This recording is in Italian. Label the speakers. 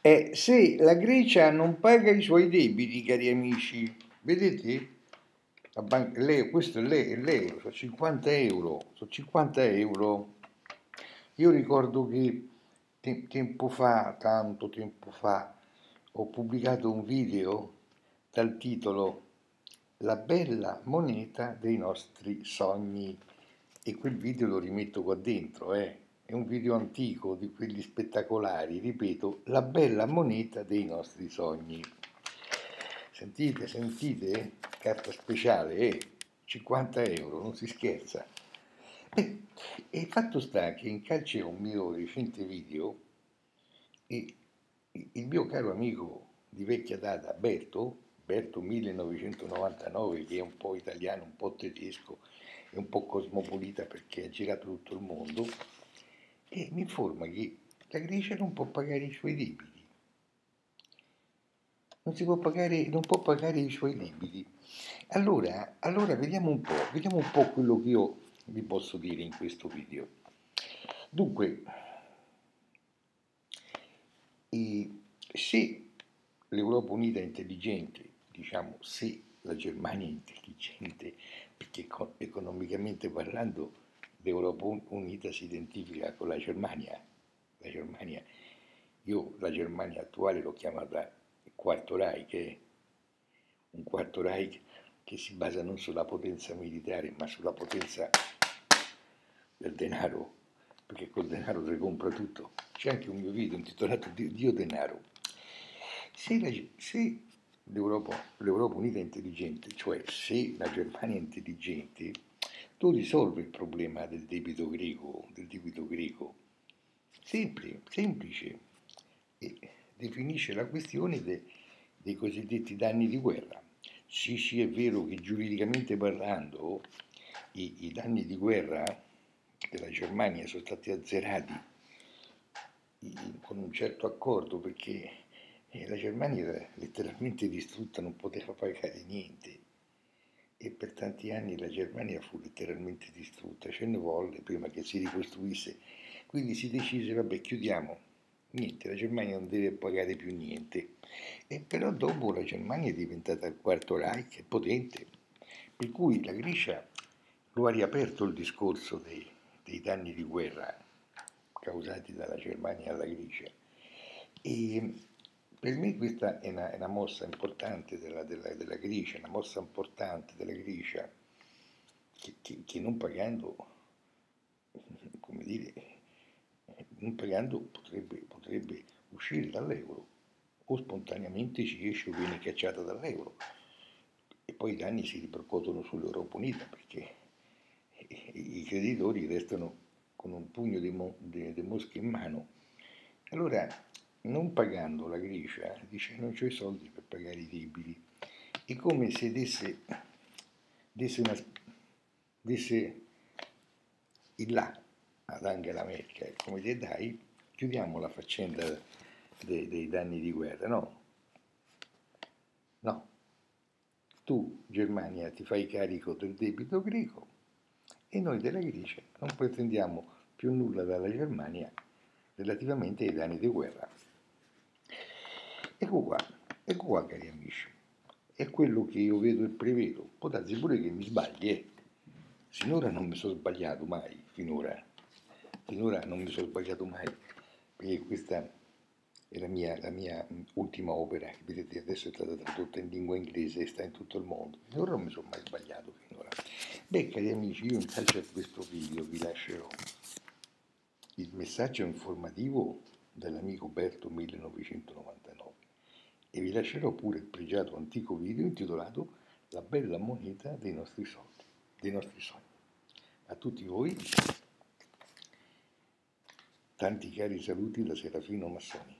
Speaker 1: è se la Grecia non paga i suoi debiti, cari amici. Vedete? Banca, lei, questo è l'euro, sono 50 euro, sono 50 euro. Io ricordo che te, tempo fa, tanto tempo fa, ho pubblicato un video dal titolo La bella moneta dei nostri sogni e quel video lo rimetto qua dentro, eh. È un video antico di quelli spettacolari, ripeto, La bella moneta dei nostri sogni. Sentite, sentite, carta speciale, eh, 50 euro, non si scherza. Beh, e fatto sta che in calce a un mio recente video e il mio caro amico di vecchia data, Berto, Berto 1999, che è un po' italiano, un po' tedesco e un po' cosmopolita perché ha girato tutto il mondo, e mi informa che la Grecia non può pagare i suoi debiti non, si può pagare, non può pagare i suoi debiti. Allora, allora vediamo, un po', vediamo un po' quello che io vi posso dire in questo video. Dunque, se l'Europa Unita è intelligente, diciamo se la Germania è intelligente, perché economicamente parlando l'Europa Unita si identifica con la Germania, la Germania, io la Germania attuale l'ho chiamata quarto Reich, un quarto Reich che si basa non sulla potenza militare ma sulla potenza del denaro, perché col denaro si compra tutto. C'è anche un mio video intitolato Dio denaro. Se, la, se l'Europa, l'Europa Unita è intelligente, cioè se la Germania è intelligente, tu risolvi il problema del debito greco, del debito greco. Semplice, semplice. E definisce la questione de, dei cosiddetti danni di guerra. Sì, sì, è vero che giuridicamente parlando i, i danni di guerra della Germania sono stati azzerati con un certo accordo perché eh, la Germania era letteralmente distrutta, non poteva pagare niente e per tanti anni la Germania fu letteralmente distrutta, ce ne volle prima che si ricostruisse, quindi si decise, vabbè, chiudiamo niente, la Germania non deve pagare più niente. E però dopo la Germania è diventata il quarto Reich, potente, per cui la Grecia lo ha riaperto il discorso dei, dei danni di guerra causati dalla Germania alla Grecia. E per me questa è una, è una mossa importante della, della, della, Grecia, una mossa importante della Grecia che, che, che non pagando, come dire, non pagando potrebbe, potrebbe uscire dall'euro o spontaneamente ci esce o viene cacciata dall'euro e poi i danni si ripercuotono sull'Europa Unita perché i creditori restano con un pugno di, mo- di, di mosche in mano. Allora, non pagando la Grecia, dice non c'ho i soldi per pagare i debiti. È come se desse, desse, una, desse il là ad Angela Merkel, come dire dai, chiudiamo la faccenda dei, dei danni di guerra, no? No. Tu, Germania, ti fai carico del debito greco e noi della Grecia non pretendiamo più nulla dalla Germania relativamente ai danni di guerra. Ecco qua, ecco qua cari amici, è quello che io vedo e prevedo, può darsi pure che mi sbagli, eh. Sinora non mi sono sbagliato mai, finora finora non mi sono sbagliato mai, perché questa è la mia, la mia ultima opera, che vedete adesso è stata tradotta in lingua inglese e sta in tutto il mondo. Finora non mi sono mai sbagliato finora. Beh, cari amici, io in calcio a questo video vi lascerò il messaggio informativo dell'amico Berto 1999 e vi lascerò pure il pregiato antico video intitolato La bella moneta dei nostri soldi, dei nostri sogni. A tutti voi Tanti cari saluti da Serafino Massoni.